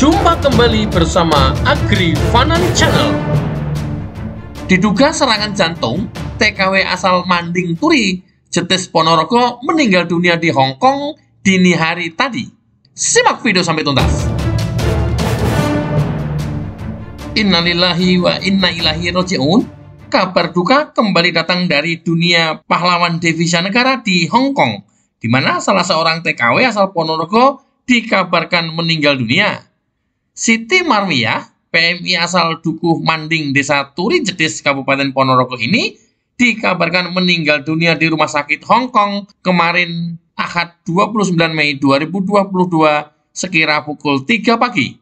Jumpa kembali bersama Agri Fanan Channel. Diduga serangan jantung, TKW asal Manding Turi, Jetis Ponorogo meninggal dunia di Hong Kong dini hari tadi. Simak video sampai tuntas. Innalillahi wa inna ilahi roji'un. Kabar duka kembali datang dari dunia pahlawan devisa negara di Hong Kong, di mana salah seorang TKW asal Ponorogo dikabarkan meninggal dunia. Siti Marwiyah, PMI asal Dukuh Manding Desa Turi Jedis Kabupaten Ponorogo ini dikabarkan meninggal dunia di Rumah Sakit Hong Kong kemarin Ahad 29 Mei 2022 sekira pukul 3 pagi.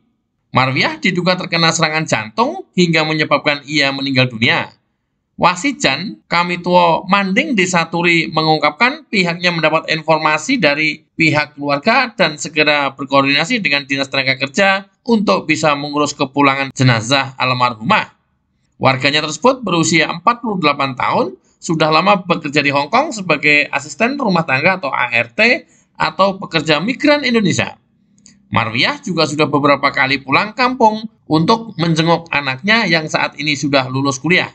Marwiyah diduga terkena serangan jantung hingga menyebabkan ia meninggal dunia. Wasijan, kami tua Manding Desa Turi mengungkapkan pihaknya mendapat informasi dari pihak keluarga dan segera berkoordinasi dengan Dinas Tenaga Kerja untuk bisa mengurus kepulangan jenazah almarhumah. Warganya tersebut berusia 48 tahun, sudah lama bekerja di Hong Kong sebagai asisten rumah tangga atau ART atau pekerja migran Indonesia. Marwiyah juga sudah beberapa kali pulang kampung untuk menjenguk anaknya yang saat ini sudah lulus kuliah.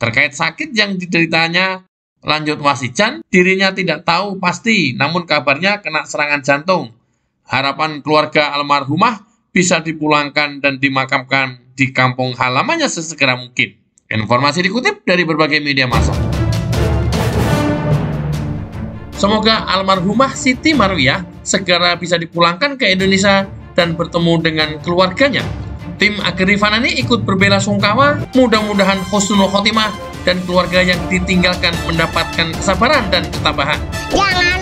Terkait sakit yang dideritanya, lanjut Wasijan, dirinya tidak tahu pasti, namun kabarnya kena serangan jantung. Harapan keluarga almarhumah bisa dipulangkan dan dimakamkan di kampung halamannya sesegera mungkin. Informasi dikutip dari berbagai media massa. Semoga almarhumah Siti Marwiyah segera bisa dipulangkan ke Indonesia dan bertemu dengan keluarganya Tim Fanani ikut berbela sungkawa, mudah-mudahan husnul khotimah dan keluarga yang ditinggalkan mendapatkan kesabaran dan ketabahan. Jangan